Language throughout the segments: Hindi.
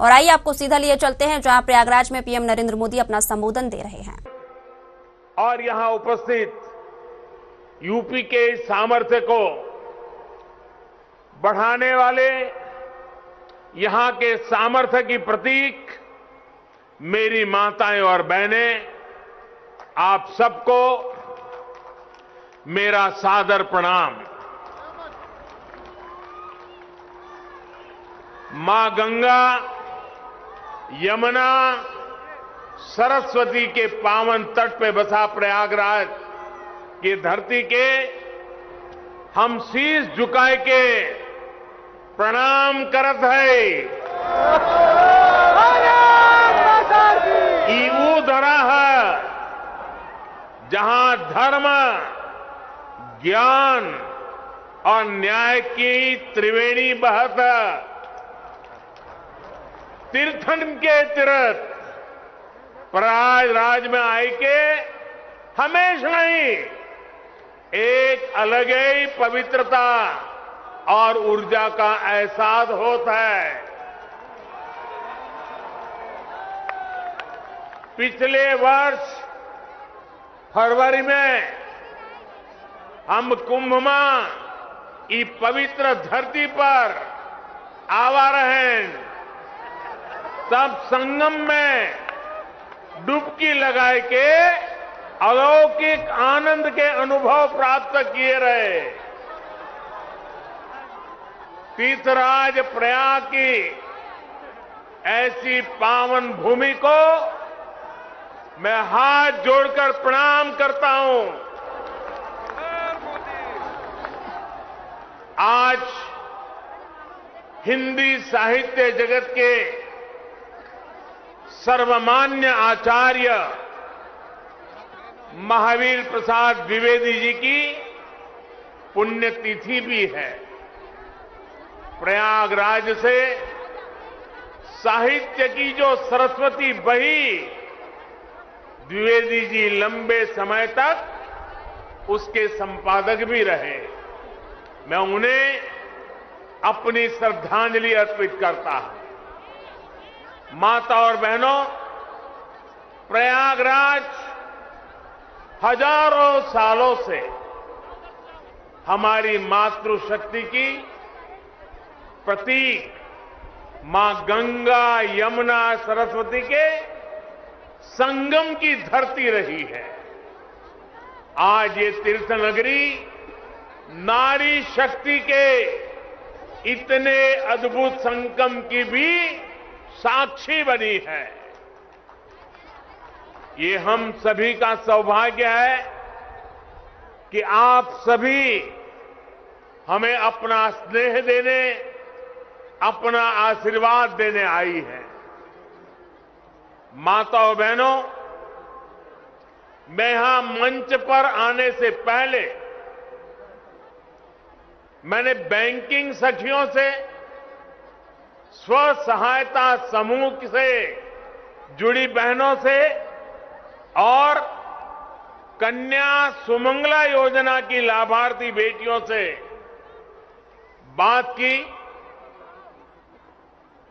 और आइए आपको सीधा लिए चलते हैं, जहाँ प्रयागराज में पीएम नरेंद्र मोदी अपना संबोधन दे रहे हैं। और यहाँ उपस्थित यूपी के सामर्थ्य को बढ़ाने वाले यहाँ के सामर्थ्य की प्रतीक मेरी माताएँ और बहनें, आप सबको मेरा सादर प्रणाम। माँ गंगा यमुना सरस्वती के पावन तट पे बसा प्रयागराज की धरती के हम शीश झुकाए के प्रणाम करत है। ई वो धरा है जहाँ धर्म, ज्ञान और न्याय की त्रिवेणी बहत तीर्थन के तीर्थ। प्रयाग राज में आए के हमेशा ही एक अलग ही पवित्रता और ऊर्जा का एहसास होता है। पिछले वर्ष फरवरी में हम कुंभ माँ पवित्र धरती पर आवा रहे तब संगम में डुबकी लगाए के अलौकिक आनंद के अनुभव प्राप्त किए रहे। तीर्थराज प्रयाग की ऐसी पावन भूमि को मैं हाथ जोड़कर प्रणाम करता हूँ। आज हिंदी साहित्य जगत के सर्वमान्य आचार्य महावीर प्रसाद द्विवेदी जी की पुण्यतिथि भी है। प्रयागराज से साहित्य की जो सरस्वती बही, द्विवेदी जी लंबे समय तक उसके संपादक भी रहे। मैं उन्हें अपनी श्रद्धांजलि अर्पित करता हूँ। माता और बहनों, प्रयागराज हज़ारों सालों से हमारी मातृशक्ति की प्रतीक माँ गंगा यमुना सरस्वती के संगम की धरती रही है। आज ये तीर्थ नगरी नारी शक्ति के इतने अद्भुत संगम की भी साक्षी बनी है। ये हम सभी का सौभाग्य है कि आप सभी हमें अपना स्नेह देने, अपना आशीर्वाद देने आई है। माताओं बहनों, मैं यहाँ मंच पर आने से पहले मैंने बैंकिंग सखियों से स्व सहायता समूह से जुड़ी बहनों से और कन्या सुमंगला योजना की लाभार्थी बेटियों से बात की।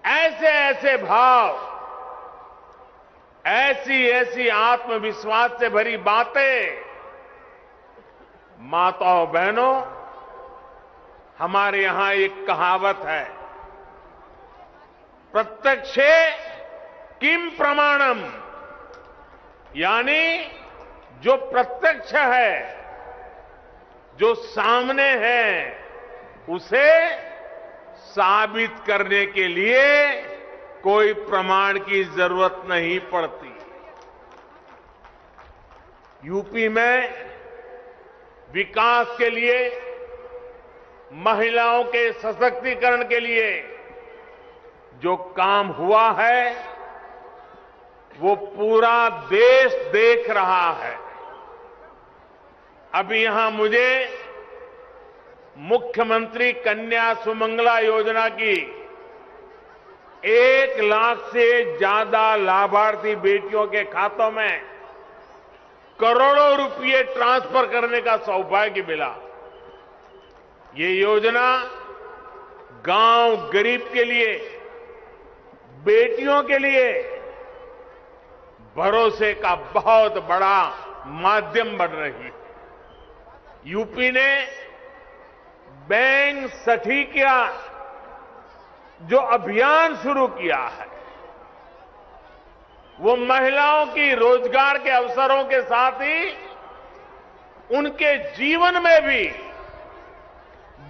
ऐसे ऐसे भाव ऐसी ऐसी आत्मविश्वास से भरी बातें माताओं, बहनों, हमारे यहाँ एक कहावत है। प्रत्यक्षे किम प्रमाणम? यानी जो प्रत्यक्ष है, जो सामने है, उसे साबित करने के लिए कोई प्रमाण की ज़रूरत नहीं पड़ती। यूपी में विकास के लिए, महिलाओं के सशक्तिकरण के लिए जो काम हुआ है, वो पूरा देश देख रहा है। अभी यहाँ मुझे मुख्यमंत्री कन्या सुमंगला योजना की एक लाख से ज़्यादा लाभार्थी बेटियों के खातों में करोड़ों रुपए ट्रांसफ़र करने का सौभाग्य मिला। ये योजना गाँव गरीब के लिए बेटियों के लिए भरोसे का बहुत बड़ा माध्यम बन रही है। यूपी ने बैंक सठिकिया जो अभियान शुरू किया है, वो महिलाओं की रोज़गार के अवसरों के साथ ही उनके जीवन में भी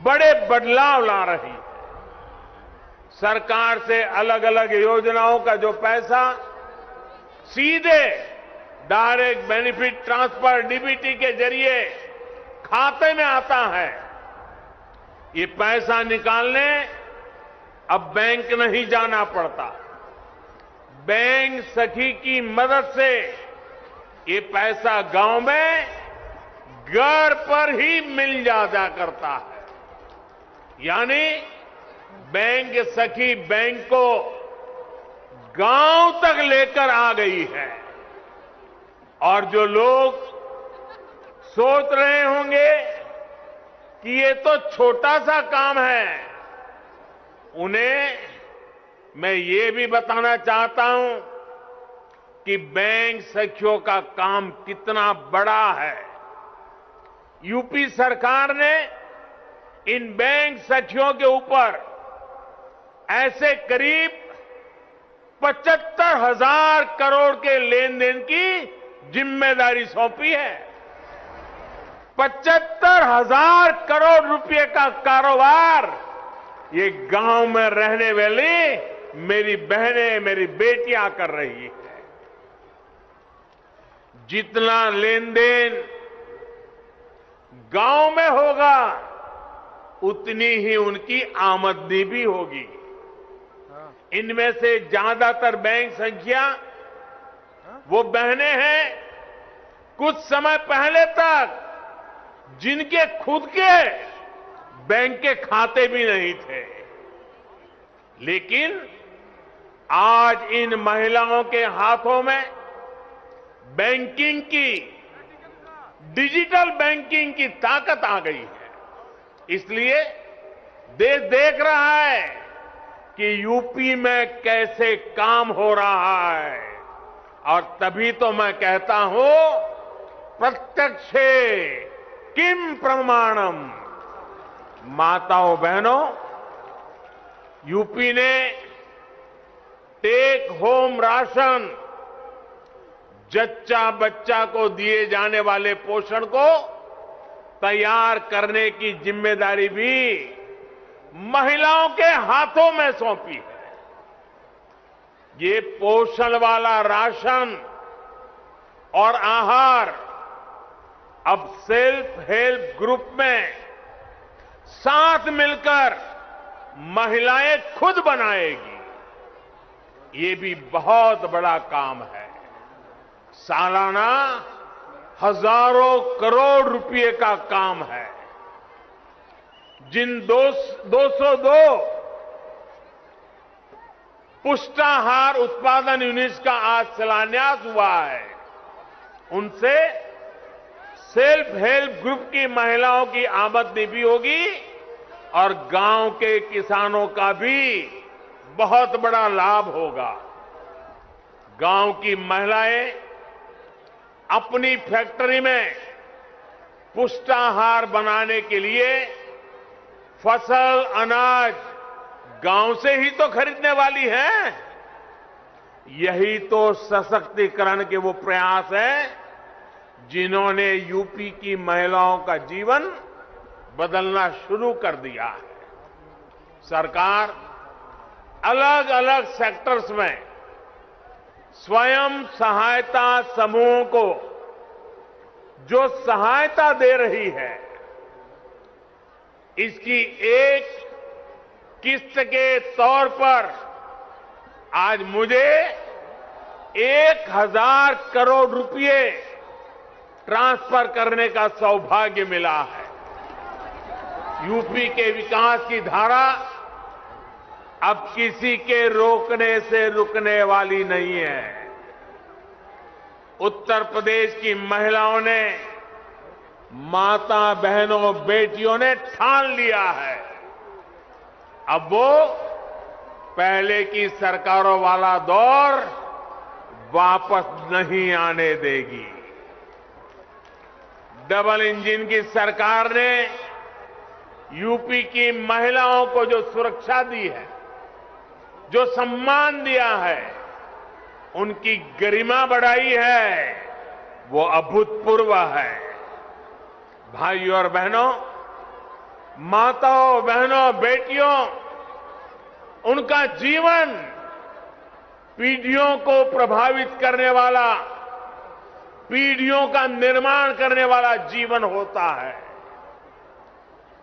बड़े बदलाव ला रही है। सरकार से अलग अलग योजनाओं का जो पैसा सीधे डायरेक्ट बेनिफिट ट्रांसफ़र डीबीटी के ज़रिए खाते में आता है, ये पैसा निकालने अब बैंक नहीं जाना पड़ता। बैंक सखी की मदद से ये पैसा गाँव में घर पर ही मिल जाया करता है। यानी बैंक सखी, बैंक को गाँव तक लेकर आ गई है। और जो लोग सोच रहे होंगे कि ये तो छोटा सा काम है, उन्हें मैं ये भी बताना चाहता हूँ कि बैंक सखियों का काम कितना बड़ा है। यूपी सरकार ने इन बैंक सखियों के ऊपर ऐसे करीब पचहत्तर हज़ार करोड़ के लेन देन की ज़िम्मेदारी सौंपी है। पचहत्तर हज़ार करोड़ रुपए का कारोबार, ये गाँव में रहने वाली मेरी बहनें, मेरी बेटियाँ कर रही है। जितना लेन देन गाँव में होगा, उतनी ही उनकी आमदनी भी होगी। इनमें से ज़्यादातर बैंक संख्या वो बहनें हैं कुछ समय पहले तक जिनके खुद के बैंक के खाते भी नहीं थे। लेकिन आज इन महिलाओं के हाथों में बैंकिंग की, डिजिटल बैंकिंग की ताकत आ गई है। इसलिए देश देख रहा है कि यूपी में कैसे काम हो रहा है। और तभी तो मैं कहता हूँ, प्रत्यक्षे किम प्रमाणम? माताओं बहनों, यूपी ने टेक होम राशन जच्चा बच्चा को दिए जाने वाले पोषण को तैयार करने की ज़िम्मेदारी भी महिलाओं के हाथों में सौंपी है। ये पोषण वाला राशन और आहार अब सेल्फ हेल्प ग्रुप में साथ मिलकर महिलाएँ खुद बनाएगी। ये भी बहुत बड़ा काम है। सालाना हज़ारों करोड़ रुपए का काम है। जिन दो, 202 पुष्टाहार उत्पादन यूनिट्स का आज शिलान्यास हुआ है उनसे सेल्फ हेल्प ग्रुप की महिलाओं की आमदनी भी होगी और गाँव के किसानों का भी बहुत बड़ा लाभ होगा। गाँव की महिलाएँ अपनी फैक्ट्री में पुष्टाहार बनाने के लिए फ़सल, अनाज गाँव से ही तो खरीदने वाली है। यही तो सशक्तिकरण के वो प्रयास है, जिन्होंने यूपी की महिलाओं का जीवन बदलना शुरू कर दिया है। सरकार अलग अलग सेक्टर्स में स्वयं सहायता समूहों को, जो सहायता दे रही है इसकी एक किस्त के तौर पर आज मुझे एक हज़ार करोड़ रुपए ट्रांसफ़र करने का सौभाग्य मिला है। यूपी के विकास की धारा अब किसी के रोकने से रुकने वाली नहीं है। उत्तर प्रदेश की महिलाओं ने माता बहनों बेटियों ने ठान लिया है। अब वो पहले की सरकारों वाला दौर वापस नहीं आने देगी। डबल इंजन की सरकार ने यूपी की महिलाओं को जो सुरक्षा दी है, जो सम्मान दिया है, उनकी गरिमा बढ़ाई है, वो अभूतपूर्व है। भाइयों और बहनों, माताओं, बहनों, बेटियों, उनका जीवन पीढ़ियों को प्रभावित करने वाला, पीढ़ियों का निर्माण करने वाला जीवन होता है।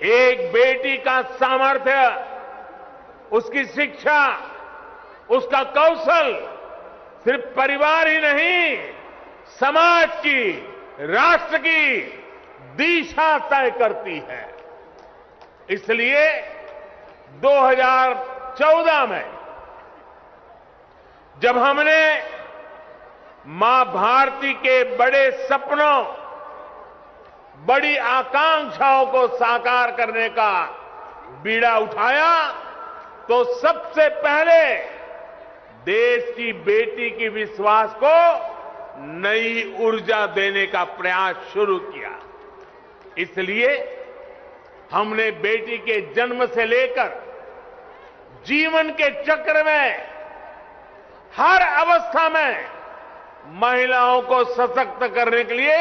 एक बेटी का सामर्थ्य, उसकी शिक्षा, उसका कौशल सिर्फ़ परिवार ही नहीं, समाज की, राष्ट्र की दिशा तय करती है। इसलिए 2014 में जब हमने माँ भारती के बड़े सपनों, बड़ी आकांक्षाओं को साकार करने का बीड़ा उठाया तो सबसे पहले देश की बेटी की विश्वास को नई ऊर्जा देने का प्रयास शुरू किया। इसलिए हमने बेटी के जन्म से लेकर जीवन के चक्र में हर अवस्था में महिलाओं को सशक्त करने के लिए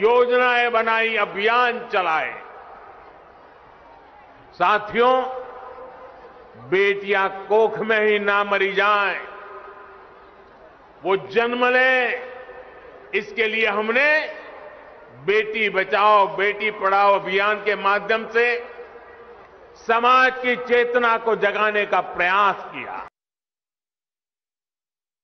योजनाएँ बनाई अभियान चलाए। साथियों बेटियाँ कोख में ही ना मरी जाएँ, वो जन्म लें इसके लिए हमने बेटी बचाओ, बेटी पढ़ाओ अभियान के माध्यम से समाज की चेतना को जगाने का प्रयास किया।